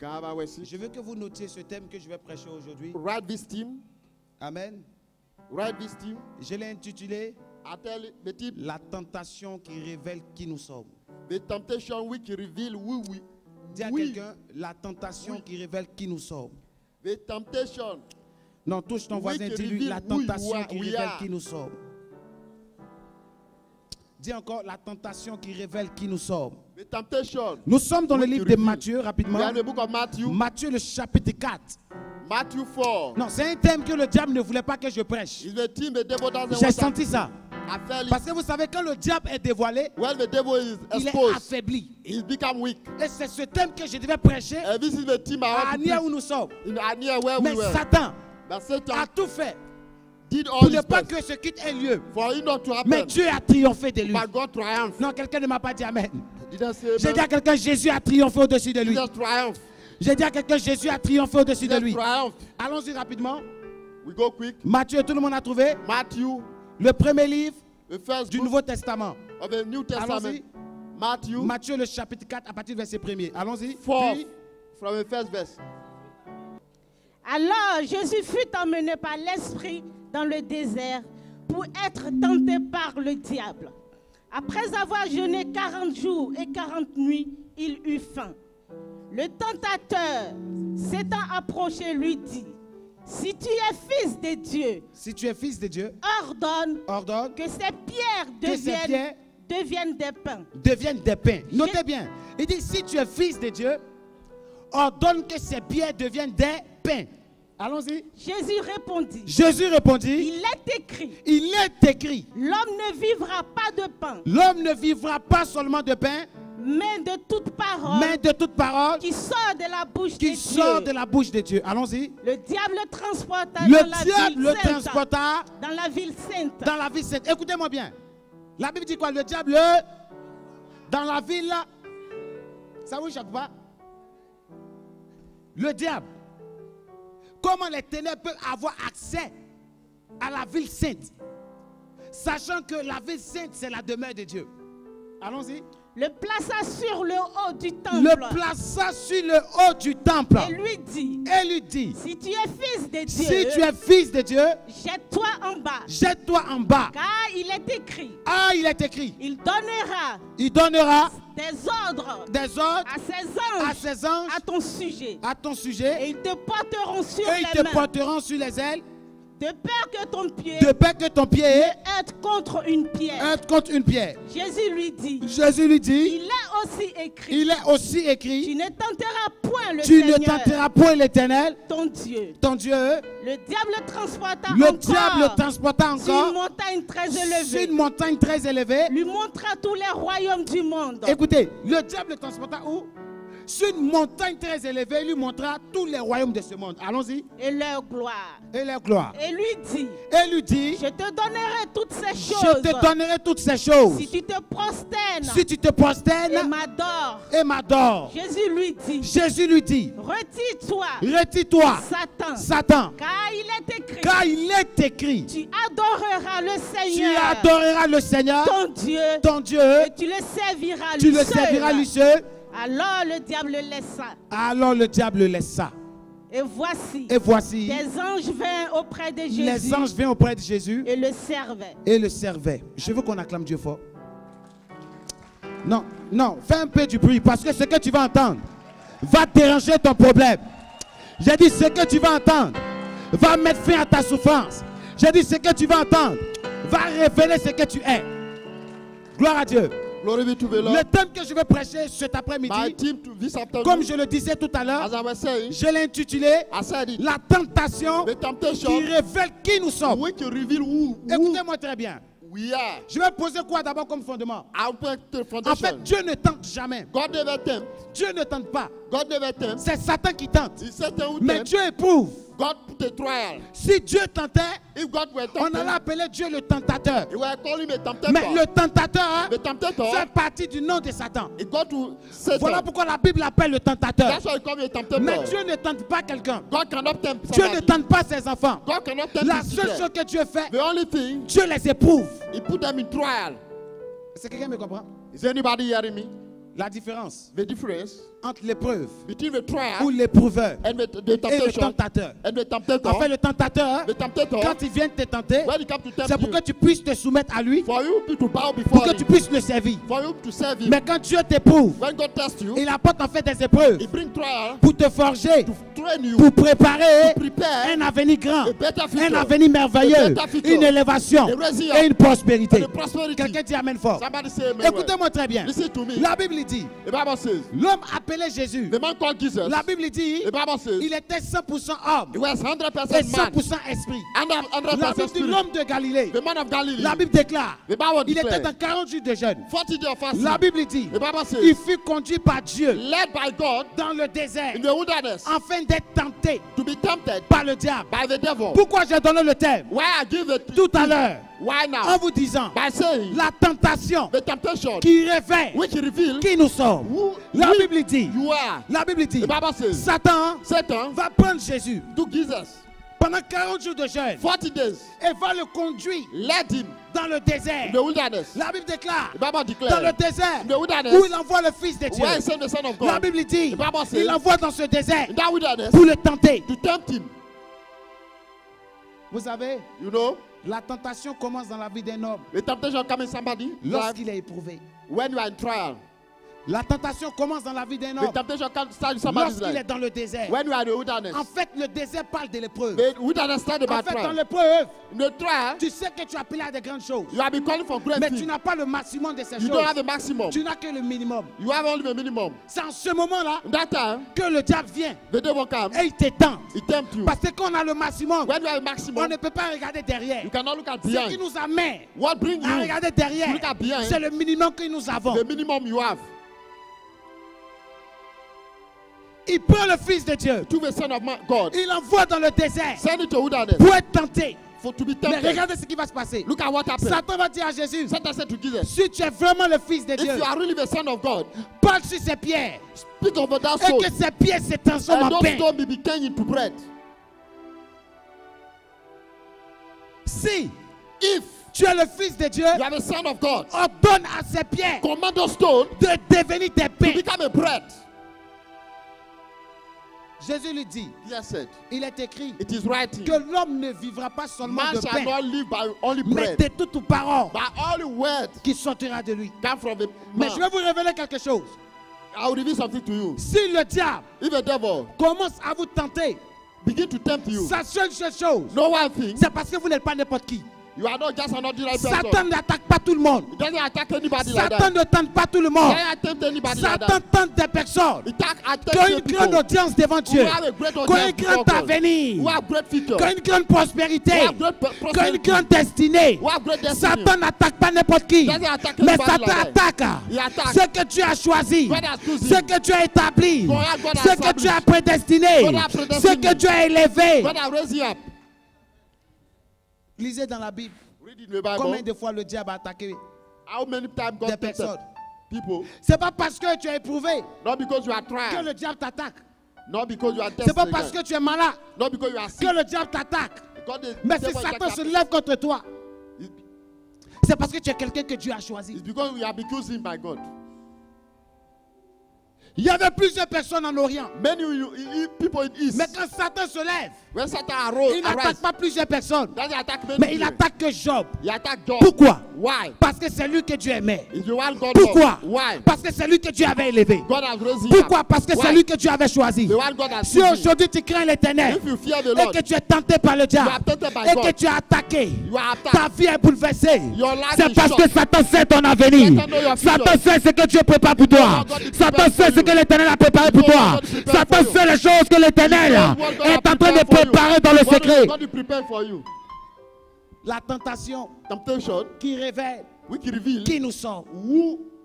Je veux que vous notiez ce thème que je vais prêcher aujourd'hui. Write this. Amen. Write this. Je l'ai intitulé La tentation qui révèle qui nous sommes. the temptation which reveal who we. Dis à Oui. quelqu'un, la tentation Oui. qui révèle qui nous sommes. The temptation. Non, touche ton voisin, dis-lui, la tentation are- qui révèle are. qui nous sommes. Dis encore, la tentation qui révèle qui nous sommes. Nous sommes dans le livre de. Matthieu, rapidement. Matthieu, le chapitre 4. Matthew 4. Non, c'est un thème que le diable ne voulait pas que je prêche. J'ai senti ça. Parce que vous savez, quand le diable est dévoilé, When the devil is il est affaibli. he's become weak. Et c'est ce thème que je devais prêcher à Ania où nous sommes. In Ania where Mais we were. Satan a tout fait pour ne pas que ce quitte ait lieu. for it not to Mais. Dieu a triomphé de lui. Non, quelqu'un ne m'a pas dit Amen. J'ai dit à quelqu'un, Jésus a triomphé au-dessus de lui. J'ai dit à quelqu'un, Jésus a triomphé au-dessus de lui. Allons-y rapidement. We go quick. Matthieu, tout le monde a trouvé? Matthew, le premier livre the first du Nouveau Testament. of the New Testament. Allons-y. Matthew Matthieu, le chapitre 4, à partir du verset 1er. Allons-y. 4 Puis, from the first verse. Alors Jésus fut emmené par l'Esprit dans le désert pour être tenté par le diable. Après avoir jeûné 40 jours et 40 nuits, il eut faim. Le tentateur, s'étant approché, lui dit, Si tu es fils de Dieu, si tu es fils de Dieu, ordonne ordonne que ces pierres Que ces deviennent, pierres deviennent des pains. deviennent des pains. Notez bien. Il dit, si tu es fils de Dieu, ordonne que ces pierres deviennent des pains. Allons-y. Jésus répondit, Jésus répondit, Il est écrit, il est écrit, l'homme ne vivra pas de pain, l'homme ne vivra pas seulement de pain, mais de toute parole mais de toute parole qui sort de la bouche qui de sort Dieu. de la bouche de Dieu. Allons-y. Le diable le transporta Le dans la diable ville le transporta Dans la ville sainte. dans la ville sainte. Écoutez-moi bien. La Bible dit quoi? Le diable, le- dans la ville, ça vous choque pas? Le diable, comment les ténèbres peuvent avoir accès à la ville sainte? Sachant que la ville sainte, c'est la demeure de Dieu. Allons-y. Le plaça sur le haut du temple. Le plaça sur le haut du temple Et lui dit, et lui dit si tu es fils de Dieu, Si tu es fils de Dieu, jette-toi en bas. jette-toi en bas. Car il est écrit, Ah, il est écrit il donnera il donnera des ordres des ordres à ses à anges ses anges à ton sujet. à ton sujet Et ils te porteront sur et ils les te mains. porteront sur les ailes De peur que ton pied de peur que ton pied heurte contre une pierre. heurte contre une pierre. Jésus lui dit, Jésus lui dit il est aussi écrit, il est aussi tu écrit ne tenteras point le tu ne Seigneur, tenteras point l'éternel, ton Dieu. ton Dieu. Le diable le transporta Le encore diable le transporta sur une encore montagne très élevée. une montagne très élevée. Lui montra tous les royaumes du monde. Écoutez, le diable le transporta où? Sur une montagne très élevée, il lui montra tous les royaumes de ce monde. Allons-y. Et leur gloire. Et leur gloire. Et lui dit, Et lui dit, je te donnerai toutes ces choses. je te donnerai toutes ces choses. Si tu te prosternes Si tu te prosternes et m'adores. et m'adores. Jésus lui dit, Jésus lui dit, retire-toi, retire-toi, Satan. Satan, Car il est écrit, car il est écrit, tu adoreras le tu Seigneur, adoreras le Seigneur, ton Dieu, ton Dieu, et tu le serviras tu lui le seul. serviras lui seul. Alors le diable le laissa. Alors le diable le laissa. Et voici, Et voici, des anges vinrent auprès de Jésus les anges viennent auprès de Jésus et le servaient. et le servaient. Je veux qu'on acclame Dieu fort. Non, non, fais un peu du bruit parce que ce que tu vas entendre va déranger ton problème. J'ai dit ce que tu vas entendre va mettre fin à ta souffrance. J'ai dit ce que tu vas entendre va révéler ce que tu es. Gloire à Dieu. Le thème que je vais prêcher cet après-midi, comme je le disais tout à l'heure, je l'ai intitulé. La tentation qui révèle qui nous sommes. Écoutez-moi très bien. Je vais poser quoi d'abord comme fondement? En fait, Dieu ne tente jamais. Dieu ne tente pas. C'est Satan qui tente. Mais. Dieu éprouve. God put a trial. Si Dieu tentait, If God were on allait appeler Dieu le tentateur. he were calling him a temptator. Mais le tentateur The temptator, fait partie du nom de Satan. he got to Satan. Voilà pourquoi la Bible l'appelle le tentateur. That's why he called me a temptator. Mais Dieu ne tente pas quelqu'un. God cannot tempt Dieu ne tente pas ses enfants. God cannot tempt La seule chose que Dieu fait, The only thing, Dieu les éprouve. he put them in trial. Est-ce que quelqu'un me comprend? Is anybody hearing me? La différence The difference entre l'épreuve ou l'éprouveur et le tentateur. and the temptator. En fait, le tentateur, quand il vient te tenter, c'est pour que tu puisses te soumettre à lui, pour que tu puisses le servir. Mais quand Dieu t'éprouve, il apporte en fait des épreuves pour te forger, pour préparer un avenir grand, un avenir merveilleux, une élévation et une prospérité. Quelqu'un dit Amen fort. Écoutez-moi très bien. La Bible dit, l'homme appelé Jésus, la Bible dit, il était 100% homme et 100% man, 100% esprit. La 100% Bible dit l'homme de Galilée. La Bible déclare, il était en 40 jours de jeûne. 40 days of fasting. La Bible dit, il fut conduit par Dieu led by God dans le désert in the wilderness afin d'être tenté to be tempted par le diable. by the devil. Pourquoi j'ai donné le thème Why I give it tout à l'heure? Why en now? vous disant By saying la tentation the temptation qui révèle which qui nous sommes. who La we- Bible dit, you are. la Bible dit, The Bible says Satan Satan va prendre Jésus Jesus pendant 40 jours de jeûne 40 days, et va le conduire him dans le désert. in the wilderness. La Bible déclare, The Bible dans le désert, the wilderness où il envoie le Fils de Dieu. where the Son of La God. Bible dit, The Bible says- il envoie dans ce désert In that wilderness pour le tenter. to tempt him. Vous savez, You know, la tentation commence dans la vie d'un homme lorsqu'il est éprouvé. when you are in trial. La tentation commence dans la vie d'un The homme lorsqu'il est dans le désert. when are in the wilderness. En fait, le désert parle de l'épreuve. En fait, dans l'épreuve, tu sais que tu as appelé à de grandes choses. you have been calling for great Mais tu n'as pas le maximum de ces You don't choses. have the maximum. Tu n'as que le minimum. You have only the minimum. C'est en ce moment-là que le diable vient the devil comes, et il t'étend. Parce que quand on a le maximum, When you have the on maximum, ne peut pas regarder derrière. you cannot look at Ce qui nous amène What à you regarder derrière, c'est le minimum que nous avons. the minimum you have. Il prend le Fils de Dieu, To the Son of Man, God, il l'envoie dans le désert send it to wilderness pour être tenté. for to be Mais regardez ce qui va se passer. Look at what happened. Satan va dire à Jésus, Satan said to Jesus, si tu es vraiment le Fils de If Dieu, you are really the Son of God, parle sur ces pierres speak over that et que ces pierres se transforment and en those pain. stones be became into bread. Si If tu es le Fils de Dieu, you are the Son of God, ordonne à ces pierres command those stones de devenir des to pains. become a bread. Jésus lui dit, said, il est écrit it is writing. que l'homme ne vivra pas seulement Man de pain, not live by only mais de toute parole all words qui sortira de lui. come from the Mais je vais vous révéler quelque chose. I will reveal something to you. Si le diable If the devil commence à vous tenter, begin to tempt you, sa seule chose, no c'est parce que vous n'êtes pas n'importe qui. You are not just an ordinary Satan n'attaque pas tout le monde. He doesn't attack anybody like Satan ne tente pas tout le monde. Satan tente des personnes. Qui ont une grande audience devant Dieu, qui ont un audience grand before God, avenir, qui ont une grande prospérité, qui ont une grande destinée. Satan n'attaque pas n'importe qui. Mais Satan attaque. Ce que tu as choisi, ce que tu as établi, ce que tu as prédestiné, ce que tu as élevé. Lisez dans la Bible combien de fois le diable a attaqué How many times des God personnes? C'est pas parce que tu es éprouvé Not because you are que le diable t'attaque. Are C'est pas parce que tu es malade Not because you are sick. que le diable t'attaque. Mais si Satan se lève contre toi, c'est parce que tu es quelqu'un que Dieu a choisi. It's because we chosen by God. Il y avait plusieurs personnes en Orient. Many people in East, Mais quand Satan se lève, when Satan arose, il n'attaque pas plusieurs personnes. Mais il attaque que Job. Pourquoi? Why? Parce que c'est lui que Dieu aimait. Pourquoi? Why? Parce que c'est lui que Dieu avait élevé. God Pourquoi? Parce que c'est lui que Dieu avait choisi. Si aujourd'hui tu crains l'éternel et que tu es tenté par le diable et God. que tu es attaqué, ta vie est bouleversée. C'est parce que Satan sait ton avenir. Satan sait ce que Dieu prépare pour toi. Satan sait ce. Que l'éternel a préparé pour toi. Satan sait les choses que l'éternel est en train de préparer dans le secret. La tentation qui révèle qui nous sommes.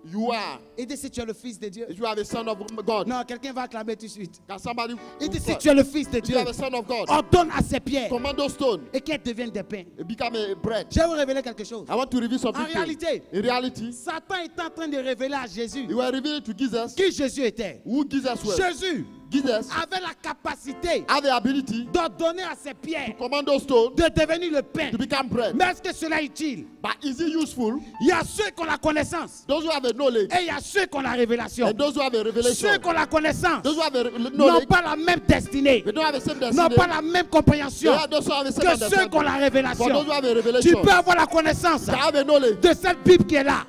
You are. Il dit si tu es le fils de Dieu. If you are the son of God, Non, quelqu'un va acclamer tout de suite. can somebody Il dit si tu es le fils de you Dieu, are the son of God, ordonne à ces pierres command those stones et qu'elles deviennent des pains. it become a bread. Je vais vous révéler quelque chose. I want to reveal something. En réalité, in reality, Satan est en train de révéler à Jésus he was revealing to Jesus qui Jésus était. who Jesus was. Jésus Jesus avait la capacité have the ability d'ordonner à ces pierres command those stones de devenir le pain. to become bread. Mais est-ce que cela est utile? But is it useful? Il y a ceux qui ont la connaissance Those who have a knowledge et il y a ceux qui ont la révélation. and those who have a revelation. Ceux qui ont la connaissance Those who have a re- n'ont pas la même destinée, they don't have the same n'ont pas la même compréhension They have those who have the same que ceux qui ont la révélation. those who have a Tu peux avoir la connaissance they have a knowledge de cette Bible qui est là.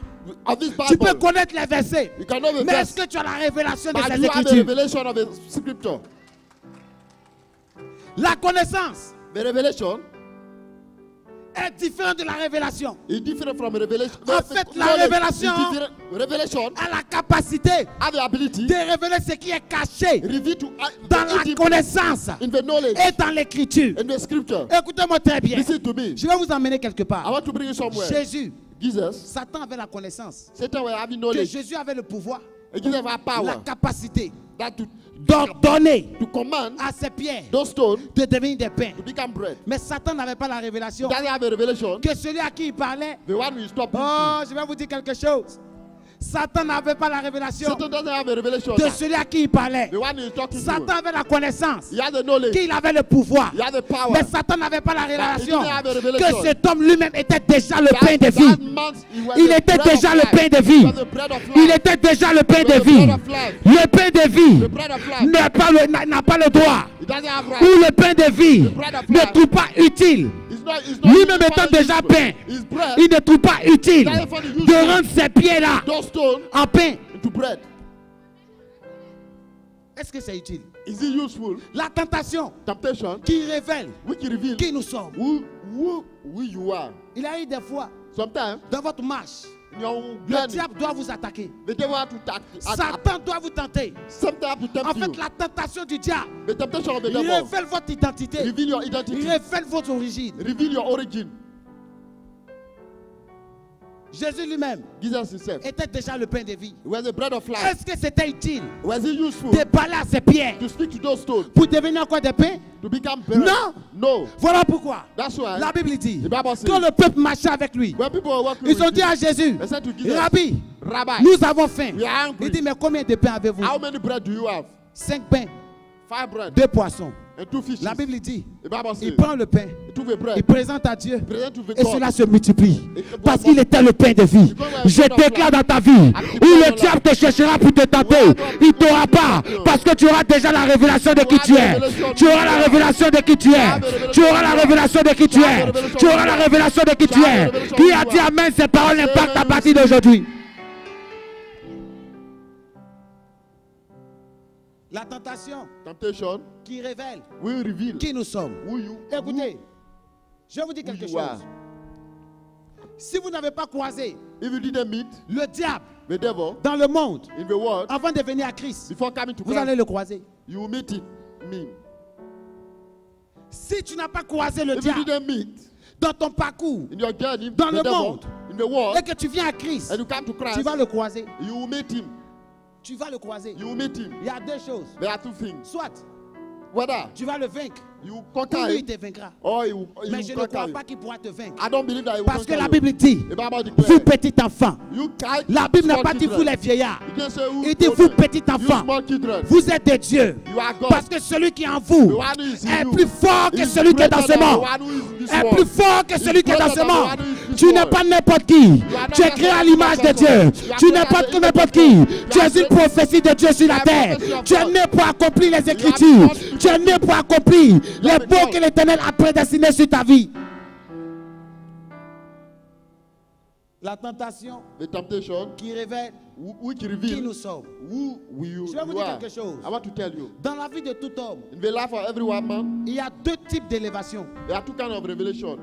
Tu peux connaître les versets. You can know the Mais est-ce que tu as la révélation de ces écritures? La connaissance The revelation est différente de la révélation. is different from revelation. En fait, la révélation- A la capacité de révéler ce qui est caché uh, dans la connaissance in the knowledge et dans l'écriture. Écoutez-moi très bien. Je vais vous emmener quelque part. Jésus, Jesus, Satan avait la connaissance que. Jésus avait le pouvoir, la capacité d'ordonner à ces pierres de devenir des pains. Mais Satan n'avait pas la révélation que celui à qui il parlait. Oh, je vais vous dire quelque chose. Satan n'avait pas la révélation de celui à qui il parlait. Satan avait la connaissance qu'il avait le pouvoir. Mais Satan n'avait pas la révélation que cet homme lui-même était déjà le pain de vie. Il était déjà le pain de vie. Il était déjà le pain de vie. Le pain de vie n'a pas le- pas droit. Ou le pain de vie ne trouve pas utile. Lui-même étant déjà bread, Il ne trouve pas utile de rendre ces pieds-là en pain. Est-ce que c'est utile? Is it useful? La tentation Temptation, qui révèle qui nous sommes. who, who, who you are? Il arrive des fois, Sometimes, dans votre marche, le diable doit vous attaquer. Satan doit vous tenter. En fait, la tentation du diable, il révèle votre identité. Il révèle votre origine. Jésus lui-même était déjà le pain de vie. Est-ce que c'était utile de parler à ces pierres to speak to those stones? pour devenir quoi des pains? To become bread? Non. No. Voilà pourquoi That's why la Bible dit The Bible says- quand le peuple marchait avec lui, ils ont dit à Jésus Rabbi, Rabbi, nous avons faim. Il dit Mais combien de pains avez-vous? Cinq pains, Five bread deux poissons. La Bible dit il prend le pain, il présente à Dieu. Et cela se multiplie. Parce qu'il était le pain de vie. Je déclare dans ta vie où le diable te cherchera pour te tenter. Il ne t'aura pas. Parce que tu auras déjà la révélation de qui tu es. Tu auras la révélation de qui tu es. Tu auras la révélation de qui tu es. Tu auras la révélation de qui tu es. Qui a dit Amen Ces paroles impactent à partir d'aujourd'hui. La tentation Temptation qui révèle will reveal qui nous sommes. who you Écoutez, je vais vous dire who quelque are. chose. Si vous n'avez pas croisé If you didn't meet le diable the devil dans le monde in the world avant de venir à Christ, before coming to vous Christ, allez le croiser. you will meet it, me. Si tu n'as pas croisé le If diable meet dans ton parcours in your journey, Dans the le devil, monde. in the world, et que tu viens à Christ, and you come to Christ, tu vas le croiser. you will meet him. Tu vas le croiser. You will meet him. Il y a deux choses. There are two things. Soit Whether tu vas le vaincre, you conquer lui il te vaincra. or Mais je ne crois pas qu'il pourra te vaincre. I don't believe that he will Parce que la. Bible dit, vous petit enfant. La Bible n'a pas dit vous les vieillards. Il dit vous petit enfant. Vous êtes des dieux. You are God. Parce que celui qui est en vous est plus fort que celui qui est dans ce monde. Est plus fort que celui qui est dans ce monde. Tu n'es pas n'importe qui. Tu es créé à l'image de Dieu. Tu n'es pas n'importe qui. Tu es une prophétie de Dieu sur la terre. Tu es né pour accomplir les Écritures. Tu es né pour accomplir les born. que l'Éternel a prédestinés sur ta vie. La tentation The temptation qui révèle wh- which qui nous sommes. who you, Je vais vous dire are. quelque chose. I want to tell you. Dans la vie de tout homme, In the life of every one man, il y a deux types d'élévation. there are two kinds of revelation.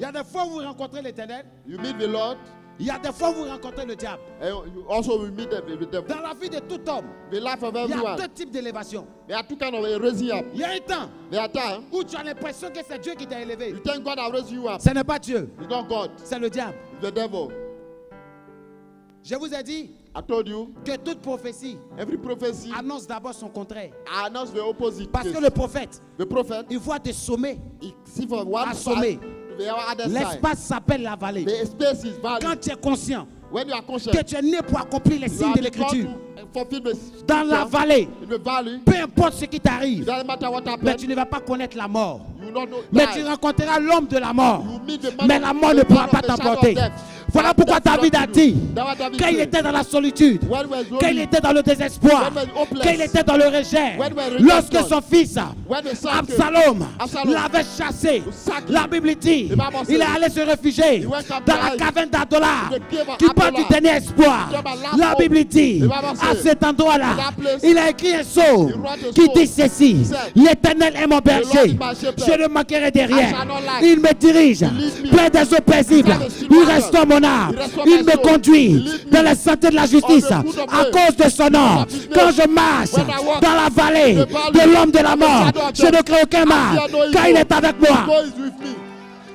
Il y a des fois où vous rencontrez l'Éternel, You meet the Lord, il y a des fois où vous rencontrez le diable. and you also will meet them with them. Dans la vie de tout homme, The life of il y a everyone. deux types d'élévation. There are two kinds of raising up. Il y a un temps There are times où tu as l'impression que c'est Dieu qui t'a élevé. you thank God I raised you up. Ce n'est pas Dieu, It's not God, c'est le diable. it's the devil. Je vous ai dit I told you, que toute prophétie every prophecy annonce d'abord son contraire. announce the opposite. Parce que le prophète, The prophet, il voit des sommets. he see from one Assommé. side L'espace s'appelle la vallée. Quand tu es conscient que tu es né pour accomplir les signes de l'écriture. Dans la vallée, peu importe ce qui t'arrive, mais tu ne vas pas connaître la mort. Mais tu rencontreras l'homme de la mort. Mais la mort ne pourra pas t'emporter. Voilà pourquoi David a dit, That's what David quand il said. était dans la solitude, When he was quand il lonely, était dans le désespoir, When he was hopeless. quand il était dans le rejet, lorsque son fils Absalom l'avait chassé, la Bible dit, il est allé se réfugier dans la caverne of qui parle du dernier espoir. La. Bible dit, à cet endroit-là, il a écrit un a qui dit ceci, l'Éternel est mon berger, je ne manquerai de rien. Il me dirige près des eaux paisibles, il restaure mon il me conduit dans la santé de la justice à cause de son nom. Quand je marche dans la vallée de l'homme de la mort, je ne crains aucun mal, car il est avec moi.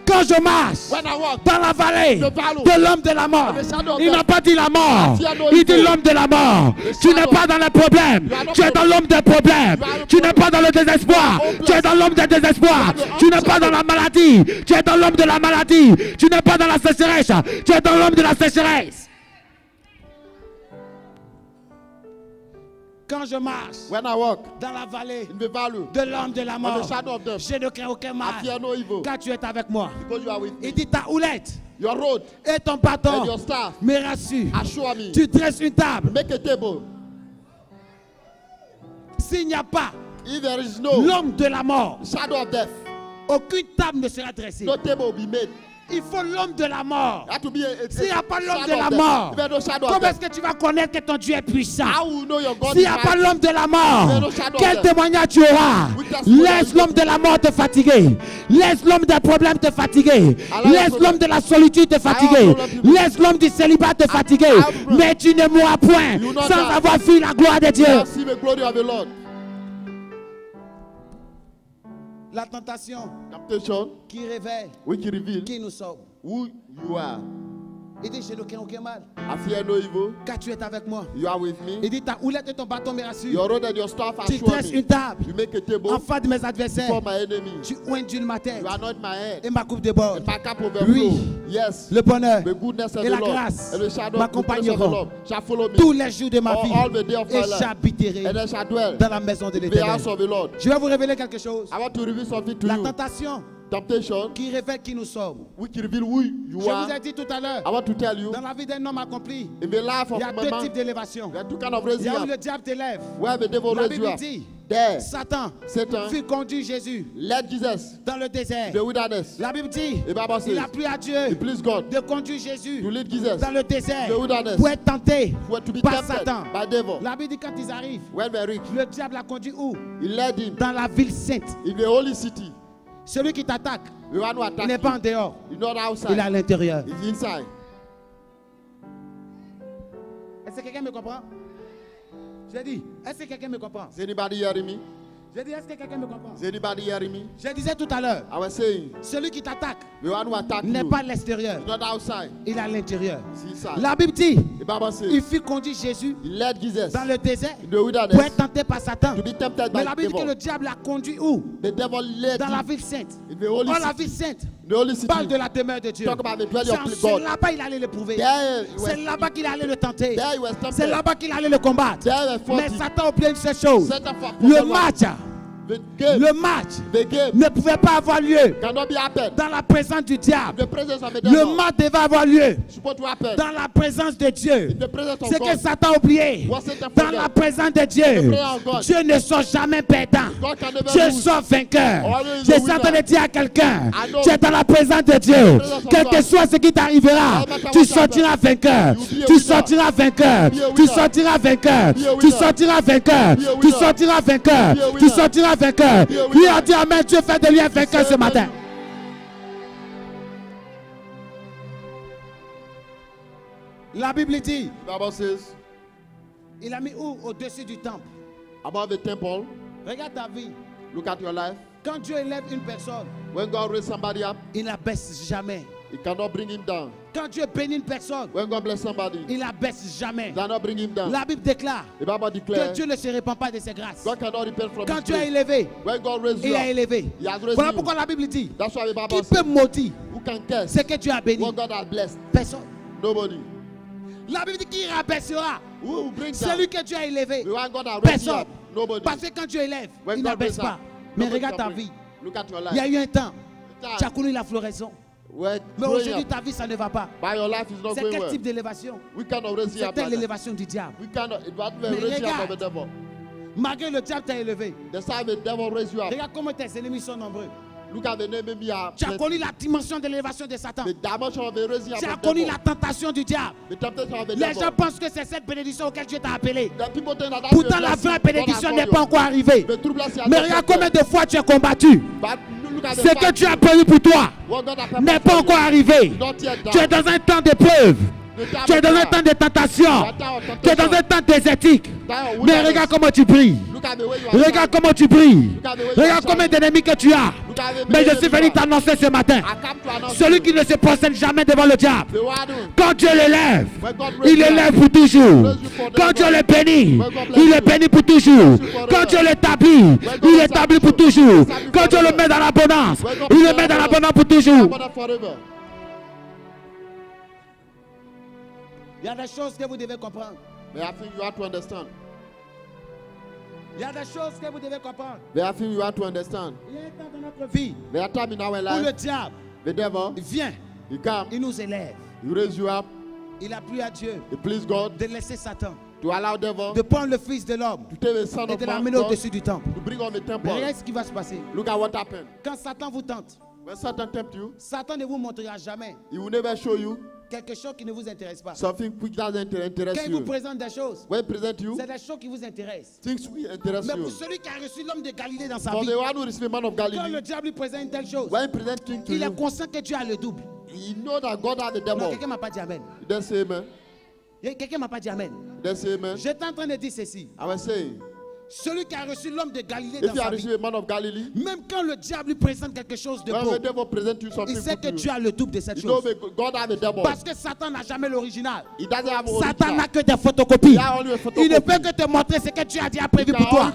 Quand je marche When I walk, dans la vallée The valley de l'homme de la mort, il n'a pas dit la mort, il dit l'homme de la mort. Tu n'es pas dans le problème, You are not tu es dans l'homme des problèmes. Tu n'es pas dans le désespoir, tu es dans l'homme des désespoirs. Tu n'es pas dans la maladie, tu es dans l'homme de la maladie. Tu n'es pas dans la sécheresse, tu es dans l'homme de la sécheresse. Quand je marche when I walk dans la vallée in the valley de l'homme de la mort, je ne crains aucun mal, evil car tu es avec moi. you are with me. Il dit ta houlette Your road et ton and bâton your staff me rassure. assure me. Tu dresses une table. Make a table. S'il n'y a pas no l'homme de la mort, shadow of death, aucune table ne sera dressée. no table will be made. Il faut l'homme de la mort. S'il n'y a pas l'homme de la mort, comment est-ce que tu vas connaître que ton Dieu est puissant? S'il n'y a pas l'homme de la mort, quel témoignage tu auras? Laisse l'homme de la mort te fatiguer. Laisse l'homme des problèmes te fatiguer. Laisse l'homme de la solitude te fatiguer. Laisse l'homme du célibat te fatiguer. Mais tu ne mourras point sans avoir fui la gloire de Dieu. La tentation Temptation, qui révèle reveal qui nous sommes. who you are. Il dit, je crains aucun mal, I fear no evil. car tu es avec moi. You are with me. Il dit, ta houlette et ton bâton me rassurent. Your rod and your staff Tu assure dresses une table You make a table en face de mes adversaires. for my enemy. Tu oindules ma tête You anoint my head. et ma coupe déborde. And my cup overflow. Oui. Yes. Le bonheur The goodness of et the la Lord grâce and the shadow m'accompagneront shall follow me tous les jours de ma all, vie all the day of et my life. j'habiterai And I shall dwell dans la maison de in the l'éternel. house of the Lord. Je vais vous révéler quelque chose. I want to reveal something to La you. tentation Temptation, qui révèle qui nous sommes. you Je vous ai dit tout à l'heure, dans la vie d'un homme accompli, il y a deux types d'élévation. Il y a où le diable t'élève? La Bible dit, There, Satan Satan fut conduit Jésus Jesus dans le désert. the wilderness. La Bible dit, il a plu à Dieu God de conduire Jésus to lead Jesus dans le désert the wilderness. pour être tenté for to be par Satan. by devil. La Bible dit quand ils arrivent, When reach, le diable a conduit où? He led him Dans la ville sainte. in the holy city. Celui qui t'attaque, n'est pas en dehors, il est à l'intérieur. Est-ce que quelqu'un me comprend? J'ai dit, est-ce que quelqu'un me comprend? Is anybody hearing me? Est-ce que quelqu'un me comprend? Je disais tout à l'heure, celui qui t'attaque n'est pas à l'extérieur, il est à l'intérieur. La Bible dit, il fit conduire Jésus dans le désert pour être tenté par Satan. Mais la Bible dit que le diable l'a conduit où? Dans la ville sainte. Or la ville sainte. Parle de la demeure de Dieu. C'est là-bas qu'il allait l'éprouver. C'est là-bas qu'il allait le tenter. C'est là-bas qu'il allait le combattre. Mais. Satan oublié une seule chose. Satan fought Le match, le match ne pouvait pas avoir lieu dans la présence du diable. Le match devait avoir lieu dans la présence de Dieu. C'est que. Satan a oublié. Dans la présence de Dieu. Dieu ne sort jamais perdant. Dieu sort vainqueur. Je suis en train winner. de dire à quelqu'un, tu es dans la présence de Dieu. Quel que soit ce qui t'arrivera, tu sortiras vainqueur. Tu sortiras vainqueur. Tu sortiras vainqueur. Tu sortiras vainqueur. Tu sortiras vainqueur. Tu winner. Vainqueur. Lui a dit Amen? Dieu fait de lui un vainqueur ce matin. La Bible dit, The Bible says il a mis où? Au-dessus du temple. about the temple. Regarde ta vie. Look at your life. Quand Dieu élève une personne, When God raise somebody up, il ne la baisse jamais. He cannot bring him down. Quand Dieu bénit une personne, When God bless somebody, il la baisse jamais. He cannot bring him down. La Bible déclare que Dieu ne se répand pas de ses grâces. God cannot repent from Quand his Dieu a élevé, When God raised you il a élevé. He has raised Voilà you. pourquoi la Bible dit That's why the qui peut maudire ce que Dieu a béni what God has blessed? Personne. Nobody. La Bible dit qu'il rabaissera Who down? celui que Dieu a élevé. God has Personne. Nobody. Parce que quand Dieu élève, When il n'abaisse pas. Mais regarde ta vie. Look at your Il y a eu un temps, tu as connu la floraison. Mais aujourd'hui, ta vie, ça ne va pas. not C'est quel well. type d'élévation? C'était that. l'élévation du diable. Mais regarde. Malgré le diable t'a élevé. The time the devil raise you up. Regarde comment tes ennemis sont nombreux. Are Tu as connu la dimension de l'élévation de Satan. Tu as connu la tentation du diable. Les gens pensent que c'est cette bénédiction auquel Dieu t'a appelé. Pourtant, la vraie bénédiction n'est pas encore arrivée. Mais regarde combien de fois tu es combattu. Ce que tu as prévu pour toi n'est pas encore arrivé. Tu es dans un temps d'épreuve. Tu es dans un temps de tentation. Tu es dans un temps désertique. Mais regarde comment tu pries. Regarde comment tu pries. Regarde combien d'ennemis que tu as. Mais je suis venu t'annoncer ce matin. Celui qui ne se procède jamais devant le diable. Quand Dieu l'élève, il you up, élève pour toujours. Quand Dieu le bénit, il est béni pour toujours. Quand Dieu l'établit, il établit pour toujours. Quand Dieu le met dans l'abondance, il le met dans l'abondance pour toujours. Il y a des choses que vous devez comprendre. But I think you have to understand. Il y a des choses que vous devez comprendre. But I think you have to understand. Il y a un temps dans notre vie There are times in our où le life, diable the devil, vient, he come, il nous élève. he raise you up, Il a plu à Dieu he please God de laisser Satan, to allow devil de prendre le Fils de l'homme to take the son et of de man, l'amener God, au-dessus du temple. to bring on the Mais temple. regardez ce qui va se passer. Look at what happened. Quand Satan vous tente, When Satan tempt you, Satan ne vous montrera jamais he will never show you quelque chose qui ne vous intéresse pas. something which doesn't inter- Quand il vous présente des choses, When he present you, c'est des choses qui vous intéressent. things will interest Mais you. pour celui qui a reçu l'homme de Galilée dans sa For vie, the one who is the man of quand le diable lui présente une telle chose, when to il est conscient que Dieu a le double. he know that God has the Non, devil. quelqu'un m'a pas dit Amen. Then say amen. Et Quelqu'un m'a pas dit Amen. Then say amen. J'étais en train de dire ceci. I was saying, Celui qui a reçu l'homme de Galilée dans sa vie, receiving a man of Galilee, même quand le diable lui présente quelque chose de beau, il sait que Dieu a le double de cette chose. Parce que Satan n'a jamais l'original. Satan n'a que des photocopies. Il ne peut que te montrer ce que Dieu a déjà prévu pour toi.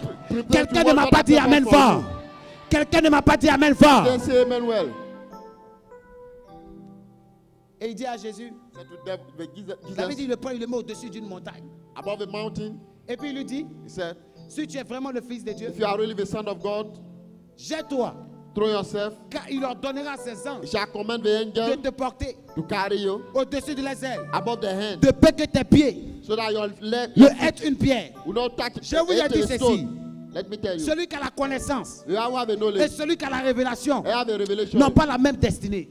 Quelqu'un ne m'a pas dit Amen fort. Quelqu'un ne m'a pas dit Amen fort. Et il dit à Jésus, David Jesus il le prend, il le met au-dessus d'une montagne. above a mountain, Et puis il lui dit, si tu es vraiment le Fils de Dieu, if you are really the son of God, jette-toi, throw yourself. car il ordonnera à ses anges shall command the de te porter to carry you au-dessus de les ailes, above the hand, de peu que tes pieds so that your leg ne your feet être une pierre. will not touch Je vous ai dit ceci. stone. Let me tell you, Celui qui a la connaissance you have a et celui qui a la révélation n'ont pas la même destinée,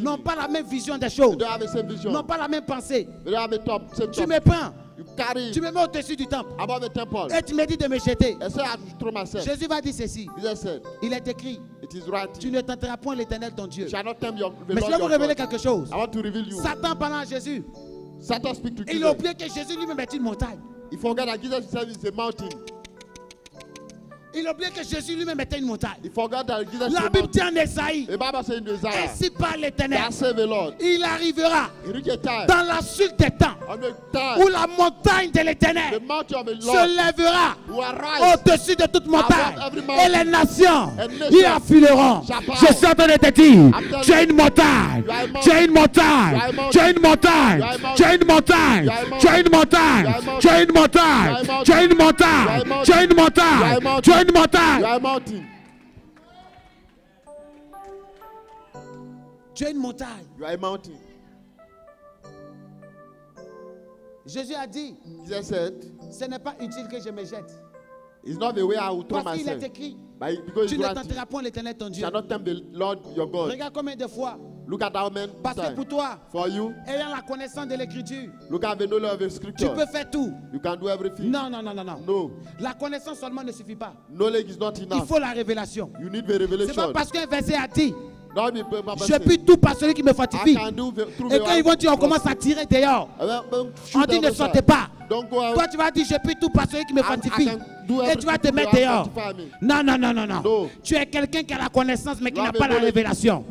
n'ont pas la même vision des choses, n'ont pas la même pensée. They don't have the top, same Tu top. me prends, You carry tu me mets au-dessus du temple above the temple. et tu me dis de me jeter. Say I. Jésus va dire ceci. Jesus said, Il est écrit, it is right. tu ne tenteras point l'éternel ton Dieu. You shall not tempt your, the Mais je vais vous révéler quelque chose. I want to reveal you. Satan parlant à Jésus, Satan speak to il a oublié que Jésus lui-même est une montagne. Jesus a mountain. Il a oublié que Jésus lui-même était une montagne. La Bible dit en Esaïe, ainsi parle l'éternel. Il arrivera dans la suite des temps où la montagne de l'éternel se lèvera au-dessus de toute montagne. Et les nations y affileront. Je suis en train de te dire, tu as une montagne, tu as une montagne, tu as une montagne, tu une montagne, tu une montagne, tu une montagne, tu une montagne, tu une You are montagne, une You montagne, are a mountain. tu as une montagne. You are a mountain. Jésus a dit, Jesus said, ce n'est pas utile que je me jette. It's not the way I will throw Parce qu'il est myself. écrit, tu ne tenteras point l'éternel ton You Dieu. shall not tempt the Lord your God. Regarde combien de fois, Look at man. parce que pour toi, For you, ayant la connaissance de l'écriture, look at the knowledge of the tu scripture. peux faire tout. You can do everything. Non, non, non, non, non. No. La connaissance seulement ne suffit pas. Knowledge is not Il enough. faut la révélation. You need the C'est pas revelation. parce qu'un verset a dit, je puis tout par celui qui me through Et quand ils vont dire, on commence à tirer dehors. Well, well, shoot On dit, ne sortez pas. Out. Toi, tu vas dire, je puis tout par celui qui me do Et tu vas te mettre dehors. Non, non, non, non, non. No. Tu es quelqu'un qui a la connaissance, mais qui n'a pas la révélation.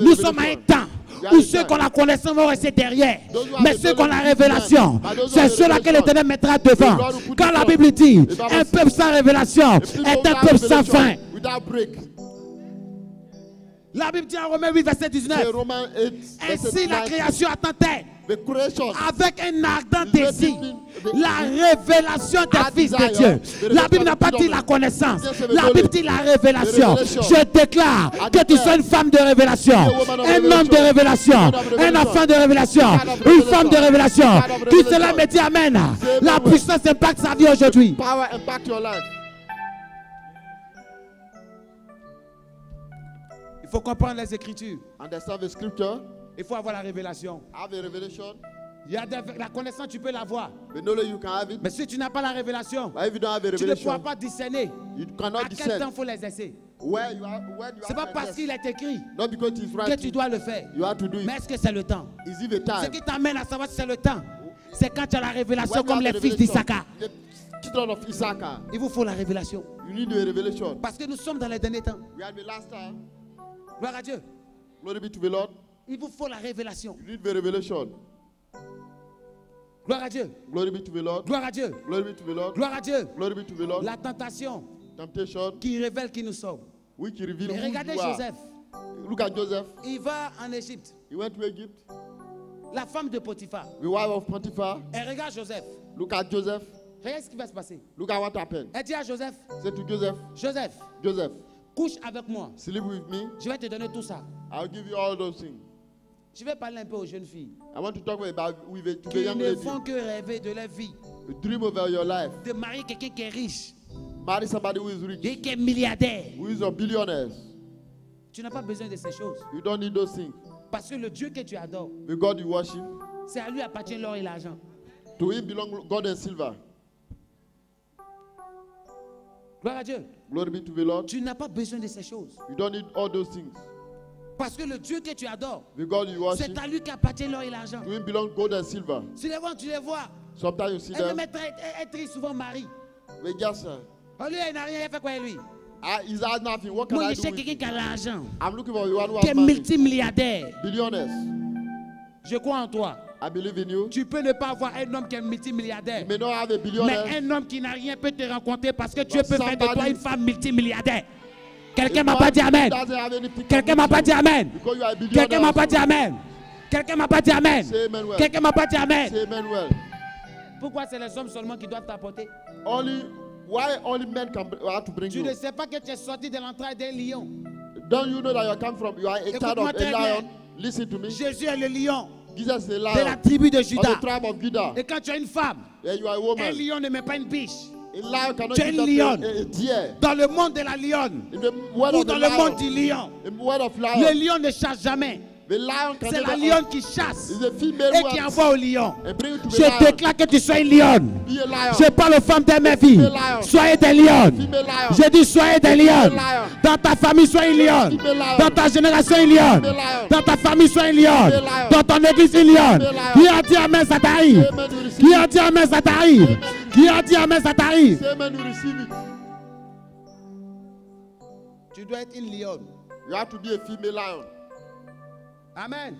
Nous sommes à un temps où ceux qui ont la connaissance vont rester derrière. Mais ceux qui ont la révélation, c'est ceux-là que l'Éternel mettra devant. Quand la. Bible dit, un peuple sans révélation est un peuple sans fin. La Bible dit en Romains 8, verset C'est 19. Romains 8, verset Ainsi la 19. création attendait avec un ardent désir la révélation des fils de. Dieu. La Bible n'a pas dit la connaissance. La Bible dit la révélation. Je déclare que tu sois une femme de révélation, un homme de révélation, un enfant de révélation, une femme de révélation. Qui cela me dit Amen? La puissance impacte sa vie aujourd'hui. Faut comprendre les Écritures. Understand the scripture. Il faut avoir la révélation. Have a revelation. Il y a la connaissance, tu peux l'avoir. Mais si tu n'as pas la révélation, tu ne pourras pas discerner you à quel temps faut are. When you C'est pas parce qu'il est écrit que tu dois le faire. You have to do Mais est-ce que c'est le temps? Is it the Ce qui t'amène à savoir si c'est le temps, c'est quand tu as la révélation When comme les fils Issachar. Il vous faut la révélation. You need a revelation. Parce que nous sommes dans les derniers temps. Gloire à Dieu. Glory be to the Lord. Il vous faut la révélation. You need the revelation. Gloire à Dieu. Glory be to the Lord. Gloire à Dieu. Glory be to the Lord. Gloire à Dieu. Glory be to the Lord. La tentation Temptation, qui révèle qui nous sommes. which reveal Mais who regardez you are. Joseph. Look at Joseph. Il va en Égypte. He went to Egypt. La femme de Potiphar. The wife of Potiphar. Elle regarde Joseph. Look at Joseph. Regarde ce qui va se passer. Look at what happened. Elle dit à Joseph, Say to Joseph, Joseph, Joseph, couche avec moi. sleep with me. Je vais te donner tout ça. I'll give you all those things. Je vais parler un peu aux jeunes filles I want to talk about with a, to young ne font que rêver de leur vie, Dream over your life. de marier quelqu'un qui est riche Marry somebody who is rich, et qui est milliardaire. who is a billionaire. Tu n'as pas besoin de ces choses. You don't need those things. Parce que le Dieu que tu adores, The God you worship, c'est à lui appartient l'or et l'argent. to him belong gold and silver. Gloire à Dieu. Glory be to the Lord. Tu n'as pas besoin de ces choses. You don't need all those things. Parce que le Dieu que tu adores, c'est à lui qu'appartient l'or et l'argent. to him belong gold and silver. Tu les vois, tu les vois. Sometimes you see Elle them, elle triste souvent Marie. just, uh, Oh, lui, il n'a rien, il fait quoi lui? ah, he's had nothing. What can Moi, I je cherche quelqu'un qui a l'argent, I'm looking for one who qui has est money. multimilliardaire. Billionaires. Je crois en toi. I believe in you. Tu peux ne pas avoir un homme qui est multimilliardaire. You may not have a Mais un homme qui n'a rien peut te rencontrer parce que Dieu peut faire de toi une femme multimilliardaire. Quelqu'un m'a pas dit Amen. Quelqu'un m'a pas dit Amen. Quelqu'un m'a pas dit Amen. Quelqu'un m'a pas dit Amen. Quelqu'un m'a pas dit Amen. Pourquoi c'est les hommes seulement qui doivent t'apporter? Only why only men can br- have to bring Tu you? ne sais pas que tu es sorti de l'entraille d'un lion. Don't you know that you come from you are a child of a lion? Listen to me. Jésus est le lion Jesus de la tribu de Judas. tribe of Judah. Et quand tu as une femme, And you are a un lion ne met pas une biche. Tu es une lionne. Dans le monde de la lionne ou dans le monde du lion, le lion, lion ne chasse jamais. The lion can C'est la lionne qui chasse et qui envoie au lion. Je déclare que tu sois une lionne. Je parle aux femmes de ma vie. Soyez des lionnes. Je dis soyez des lionnes. lion. Dans ta famille, sois une lionne. Dans ta génération, une lionne. Dans ta famille, sois une lionne. Dans ton église, une lionne. Qui a dit Amen, ça t'arrive. Qui a dit Amen, ça t'arrive. Qui a dit Amen, ça t'arrive. Tu dois être une lionne. You have to be a female lion. Amen.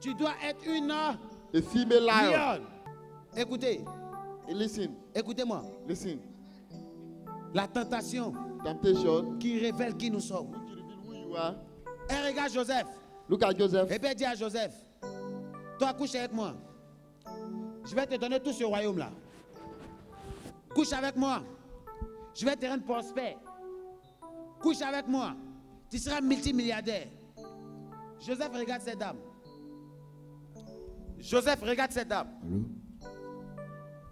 Tu dois être une A female lion. Écoutez, Listen, écoutez-moi. listen. La tentation Temptation. qui révèle qui nous sommes. Et regarde Joseph. Look at Joseph. Et puis elle dit à Joseph, toi couche avec moi. Je vais te donner tout ce royaume-là. Couche avec moi. Je vais te rendre prospère. Couche avec moi. Tu seras multimilliardaire. Joseph regarde cette dame. Joseph regarde cette dame.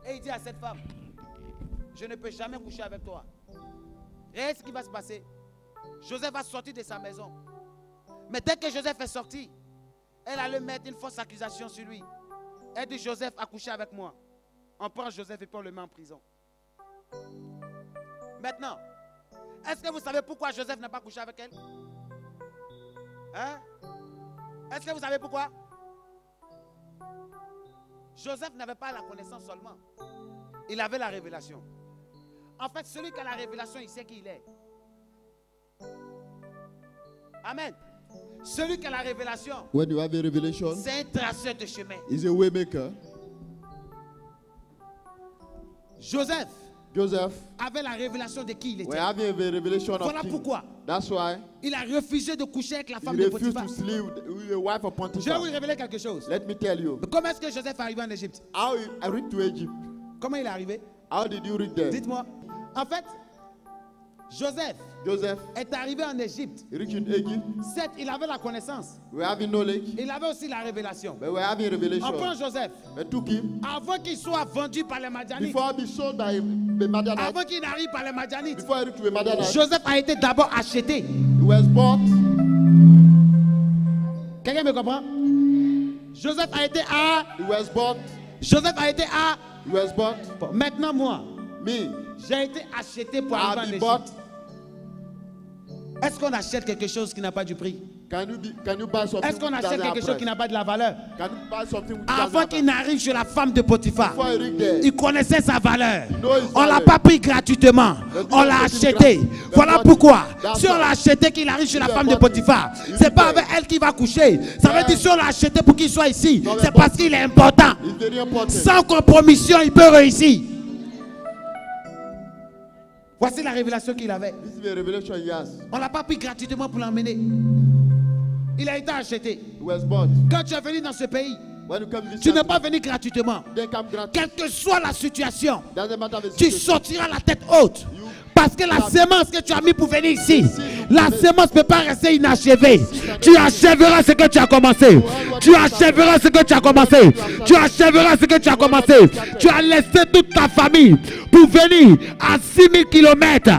Et il dit à cette femme, je ne peux jamais coucher avec toi. Et ce qui va se passer? Joseph va sortir de sa maison. Mais dès que Joseph est sorti, elle allait mettre une fausse accusation sur lui. Elle dit Joseph a couché avec moi. On prend Joseph et puis on le met en prison. Maintenant, est-ce que vous savez pourquoi Joseph n'a pas couché avec elle? Hein? Est-ce que vous savez pourquoi? Joseph n'avait pas la connaissance seulement. Il avait la révélation. En fait, celui qui a la révélation, il sait qui il est. Amen. Celui qui a la révélation, When you have a revelation, c'est un traceur de chemin. he's a waymaker. Joseph Joseph, avait la révélation de qui il était. having a revelation of Voilà king. pourquoi That's why il a refusé de coucher avec la he femme de refused Potiphar. to sleep with with the wife of Je vais vous révéler quelque chose. Let me tell you. Comment est-ce que Joseph est arrivé en Égypte? How reached to Egypt. Comment il est arrivé? How did you reach there? Dites-moi. En fait, Joseph Joseph est arrivé en Égypte. Certes, il avait la connaissance. We Il avait aussi la révélation. but we having On prend revelation. Joseph. They took him Avant qu'il soit vendu par les Madianites, avant qu'il n'arrive par les Madianites, Joseph a été d'abord acheté. Quelqu'un me comprend? Joseph a été à. Joseph a été à. Maintenant, moi, Me, j'ai été acheté pour arriver en. Est-ce qu'on achète quelque chose qui n'a pas du prix? Est-ce qu'on achète quelque chose qui n'a pas de la valeur? Can you buy something which doesn't Avant qu'il n'arrive chez la femme de Potiphar, il connaissait sa valeur. On l'a value. pas pris gratuitement. On l'a acheté. Voilà pourquoi. Si on l'a acheté, qu'il arrive chez la femme de. Potiphar, c'est pas avec elle qu'il va coucher. Ça veut dire si on l'a acheté pour qu'il soit ici, c'est parce qu'il est important. Sans compromission, il peut réussir. Voici la révélation qu'il avait. This is the revelation he has. On l'a pas pris gratuitement pour l'emmener. Il a été acheté. Quand tu es venu dans ce pays, Tu n'es pas venu gratuitement. Quelle que soit la situation, tu sortiras la tête haute. Parce que la sémence que tu as mis pour venir ici, la sémence ne peut pas rester inachevée. Tu achèveras ce que tu as commencé. Tu achèveras ce que tu as commencé. Tu achèveras ce que tu as commencé. Tu as laissé toute ta famille pour venir à 6000 km.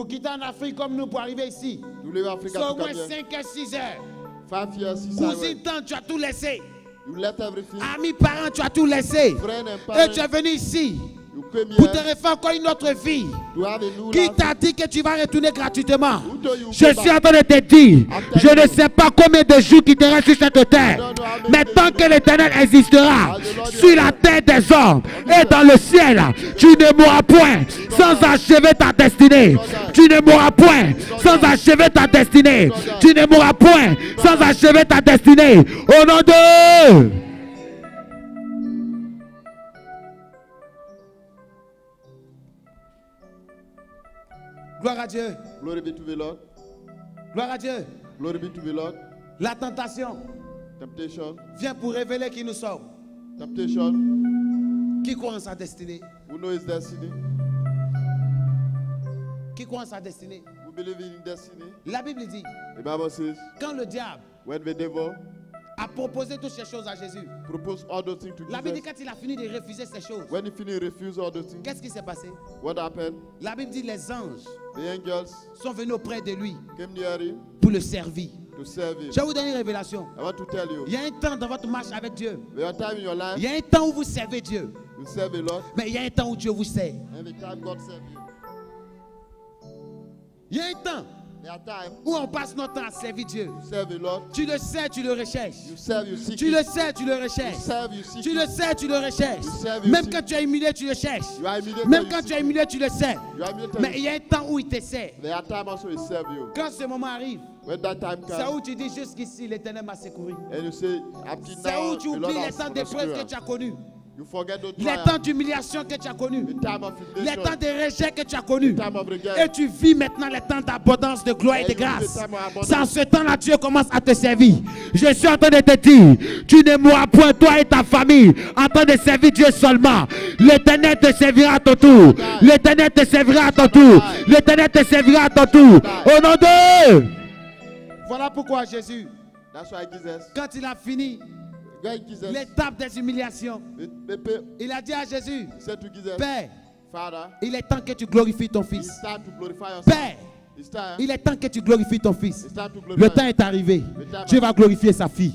Pour quitter en Afrique comme nous pour arriver ici, c'est au moins come here. 5 à 6 heures. Cousine, tante, tu as tout laissé. Amis, parents, tu as tout laissé. Et tu es venu ici pour te refaire encore une autre vie. Qui t'a dit que tu vas retourner gratuitement? Je suis en train de te dire, je ne sais pas combien de jours qui te restent sur cette terre. Mais tant que l'éternel existera sur la terre des hommes et dans le ciel, tu ne mourras point sans achever ta destinée. Tu ne mourras point sans achever ta destinée. Tu ne mourras point sans achever ta destinée. Au nom de... Gloire à Dieu. Glory be to the Lord. Gloire à Dieu. Glory be to the Lord. La tentation Temptation. vient pour révéler qui nous sommes. Temptation. Qui croit en sa destinée? Who knows his destiny? Qui croit en sa destinée? Who believe in destiny? La Bible dit, The Bible says, quand le diable when the devil a proposé toutes ces choses à Jésus, proposed all those things to la Bible dit Jesus, quand il a fini de refuser ces choses, when he finished refuse all those things, qu'est-ce qui s'est passé? What happened? La Bible dit les anges The angels sont venus auprès de lui came near him pour le servir. to serve him. Je vais vous donner une révélation. I want to tell you, Il y a un temps dans votre marche avec Dieu. times in your life Il y a un temps où vous servez Dieu. you serve Mais il y a un temps où Dieu vous sert. and the time God serve you. Il y a un temps où on passe notre temps à servir Dieu? Tu le sais, tu le recherches. Tu le sais, tu le recherches. Tu le sais, tu le recherches. Même quand tu es humilié, tu le cherches. Même quand tu it. humilié, tu le sais. Mais il y a un temps où il te you. Quand ce moment arrive, c'est où tu dis jusqu'ici, l'éternel m'a secouru. C'est où tu oublies les temps d'épreuve que tu as connus. Les temps d'humiliation que tu as connus. Les temps de rejet que tu as connus. Et tu vis maintenant les temps d'abondance, de gloire et de grâce. C'est en ce temps-là Dieu commence à te servir. Je suis en train de te dire, tu ne mourras point, toi et ta famille, en train de servir Dieu seulement. L'éternel te servira à ton tour. L'éternel te servira à ton tour. L'éternel te servira à ton tour. Au nom de... Voilà pourquoi Jésus, quand il a fini l'étape des humiliations, il a dit à Jésus, Père, il est temps que tu glorifies ton fils. Père, time. il est temps que tu glorifies ton fils. Le temps est arrivé. Dieu va glorifier sa fille.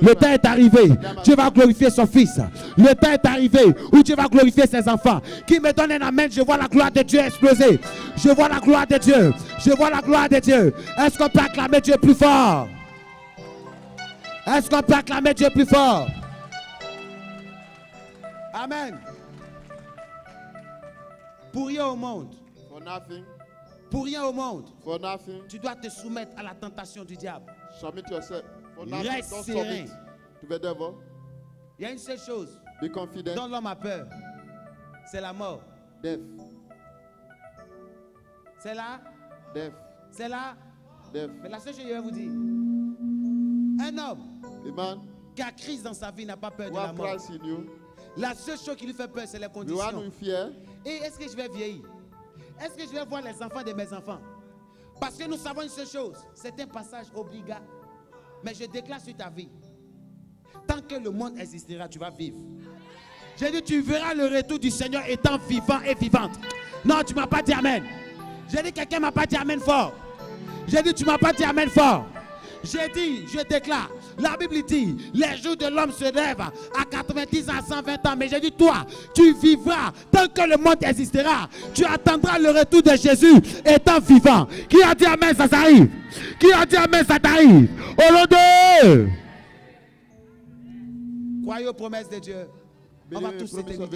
Le temps est arrivé. Dieu va glorifier son fils. Le temps est arrivé où Dieu va glorifier ses enfants. Qui me donne un amen, je vois la gloire de Dieu exploser. Je vois la gloire de Dieu. Je vois la gloire de Dieu. Est-ce qu'on peut acclamer Dieu plus fort? Est-ce qu'on peut acclamer Dieu plus fort? Amen. Pour rien au monde, For nothing, pour rien au monde, for nothing, tu dois te soumettre à la tentation du diable. submit yourself. For nothing, Reste don't serein. submit to the devil. Il y a une seule chose Be confident. dont l'homme a peur, c'est la mort. Death. C'est là, deaf, c'est là. deaf. Mais la seule chose que je vais vous dire, un homme A crise dans sa vie n'a pas peur de la mort. Christ La seule chose qui lui fait peur, c'est les conditions. Et est-ce que je vais vieillir? Est-ce que je vais voir les enfants de mes enfants? Parce que nous savons une seule chose, c'est un passage obligat. Mais je déclare sur ta vie, tant que le monde existera, tu vas vivre. J'ai dit, tu verras le retour du Seigneur étant vivant et vivante. Non, tu m'as pas dit Amen. J'ai dit, quelqu'un m'a pas dit Amen fort. J'ai dit, tu m'as pas dit Amen fort. J'ai dit, je déclare, la Bible dit, les jours de l'homme se lèvent à 90 ans, à 120 ans. Mais j'ai dit, toi, tu vivras tant que le monde existera. Tu attendras le retour de Jésus étant vivant. Qui a dit Amen, ça s'arrive. Qui a dit Amen, ça t'arrive. Au nom de... Croyez aux promesses de Dieu. On va tous s'éteindre